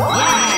Yeah!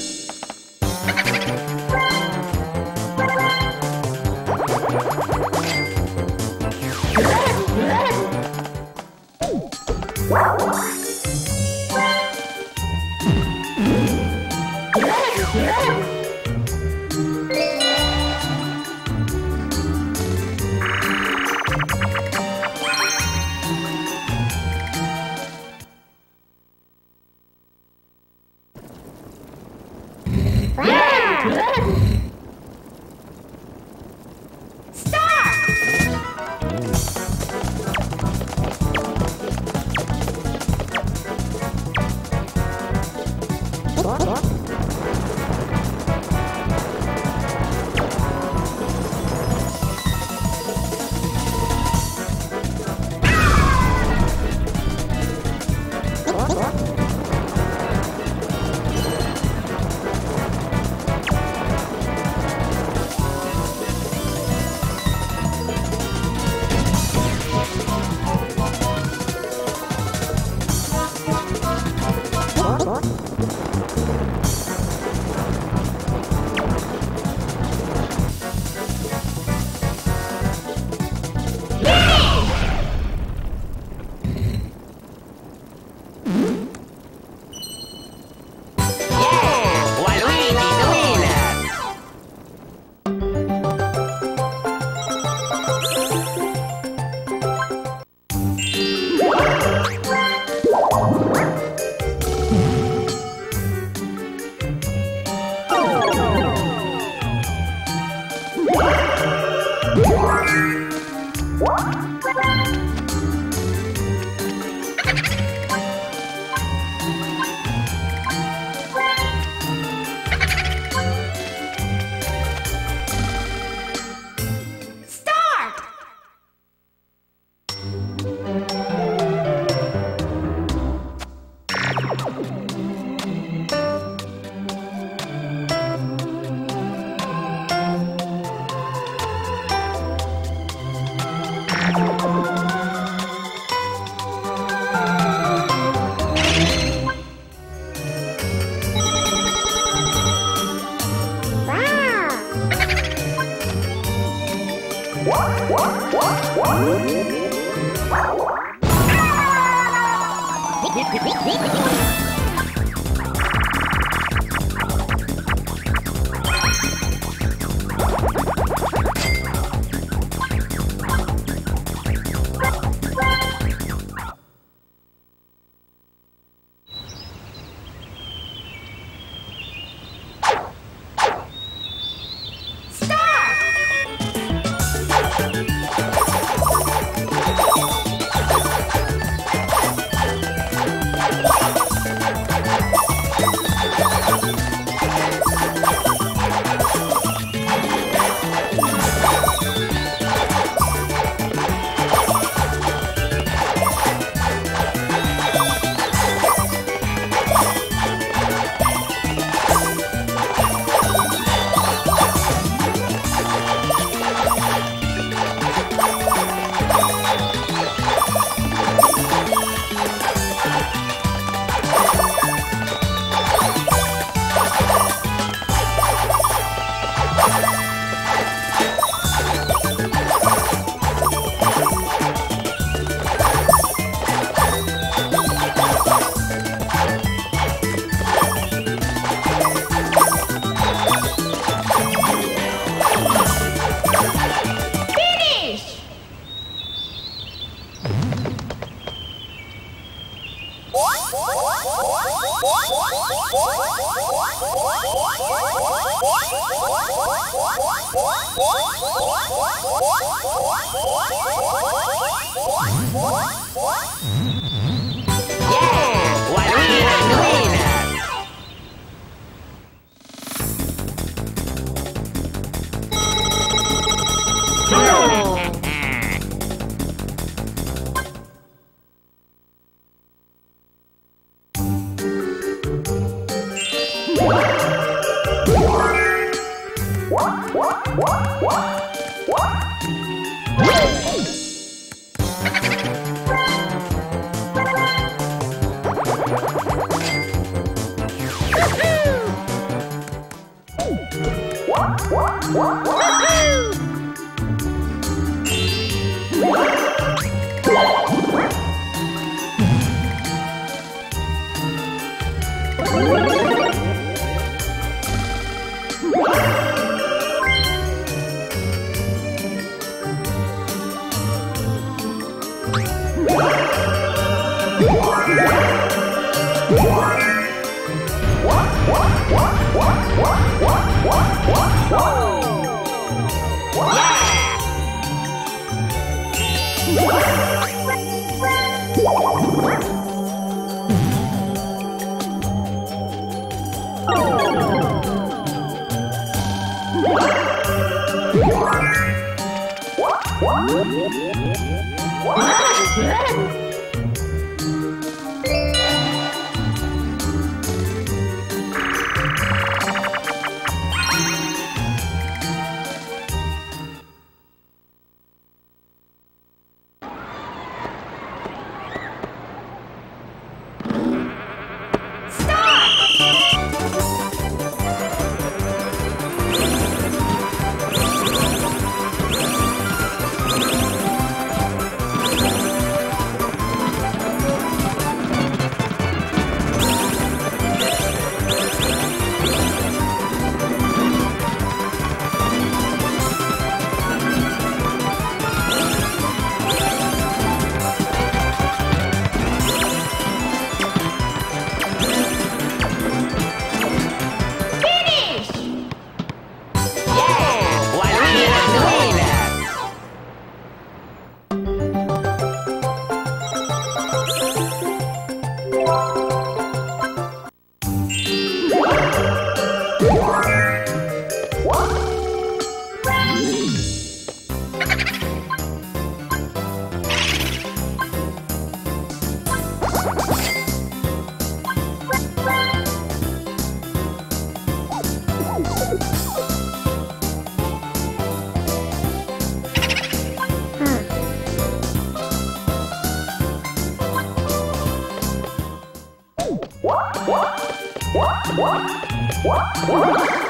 What?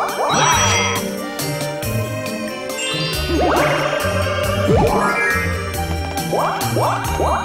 What? What?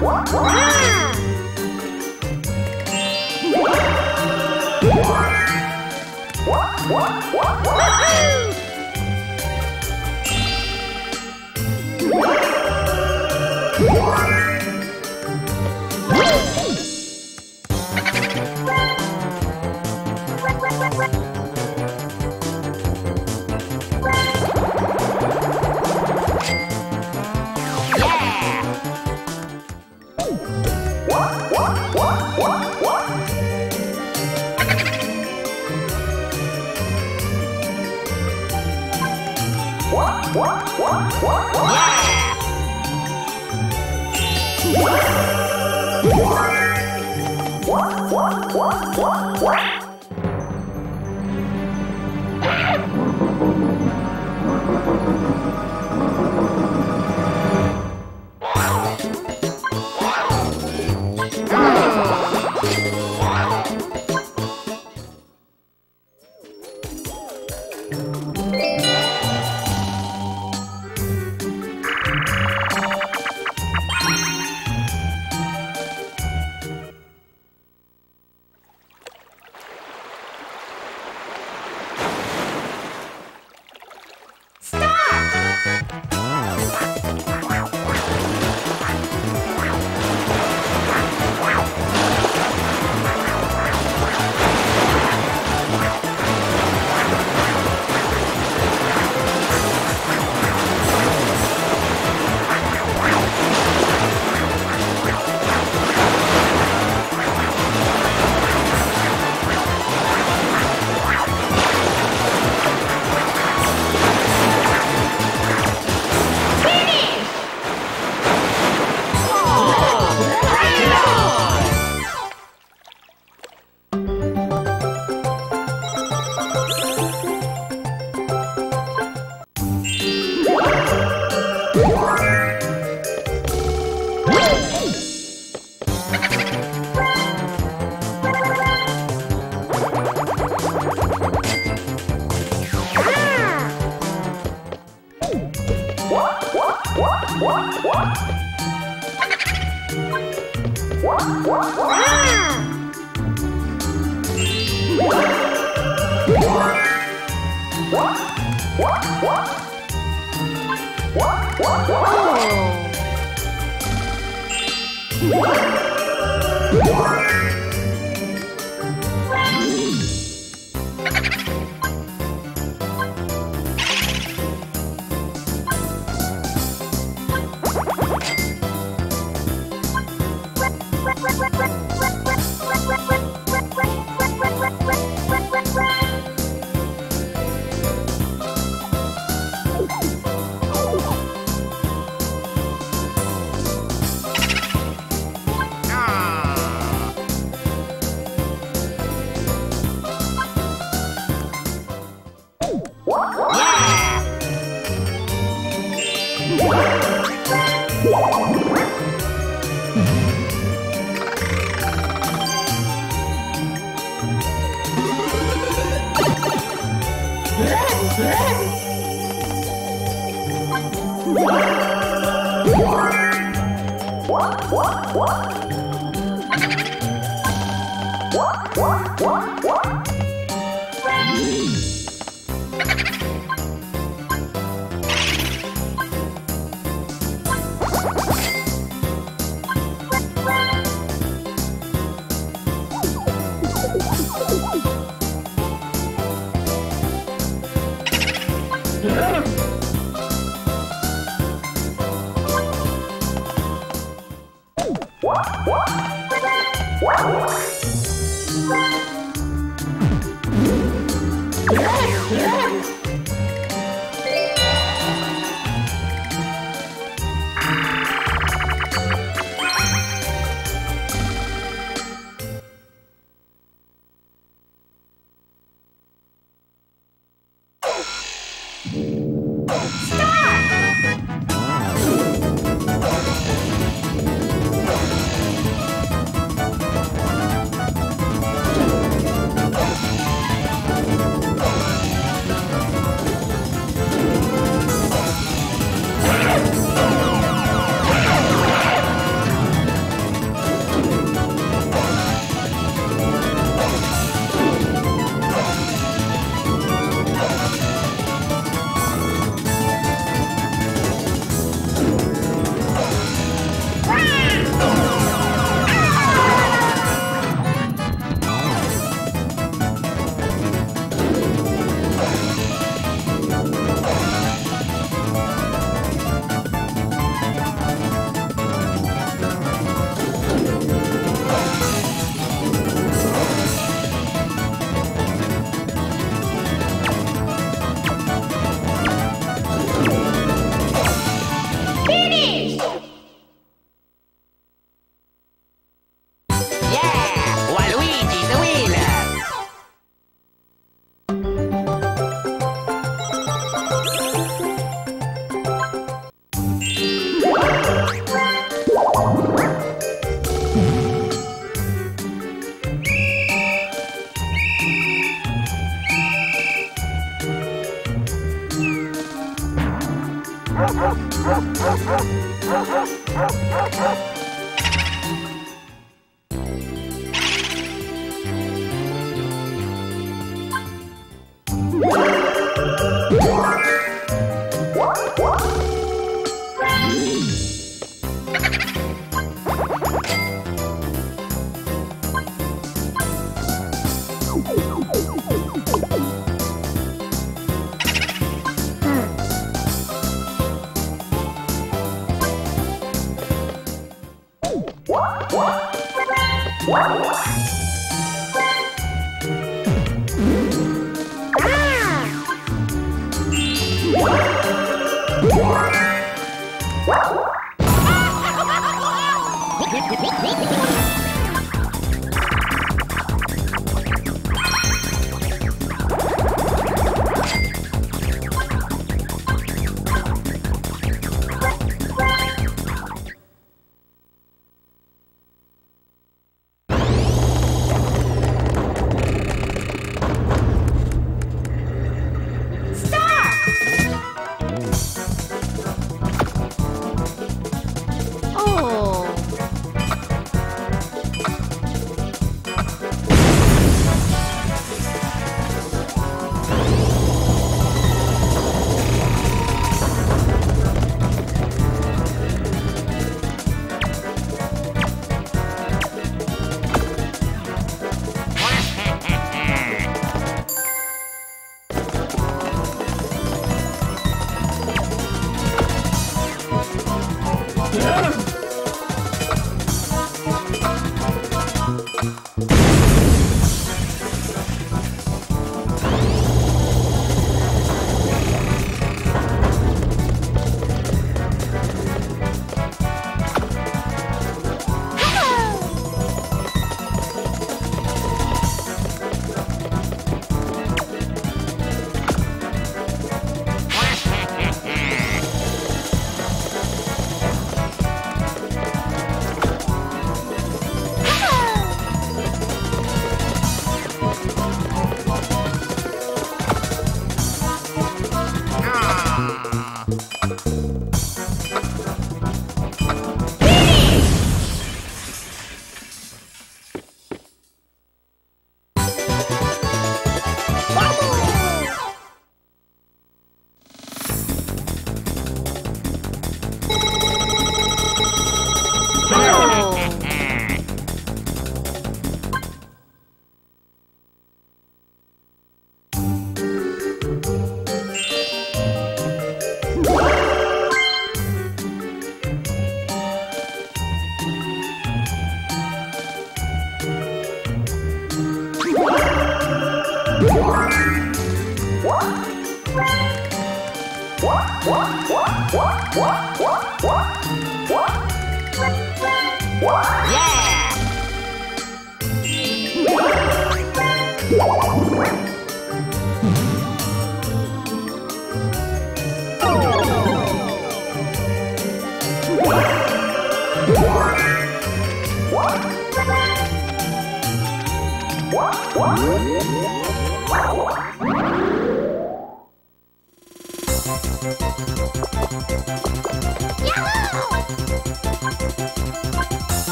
Woohoo! Wow!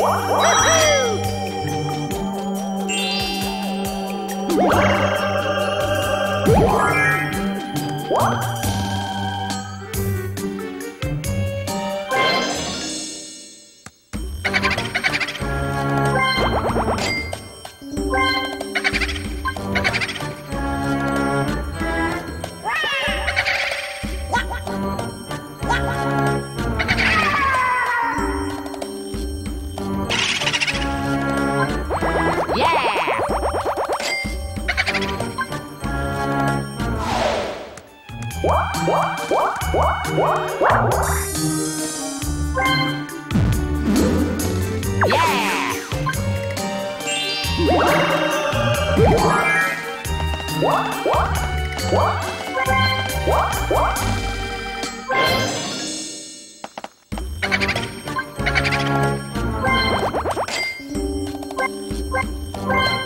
What? Bye.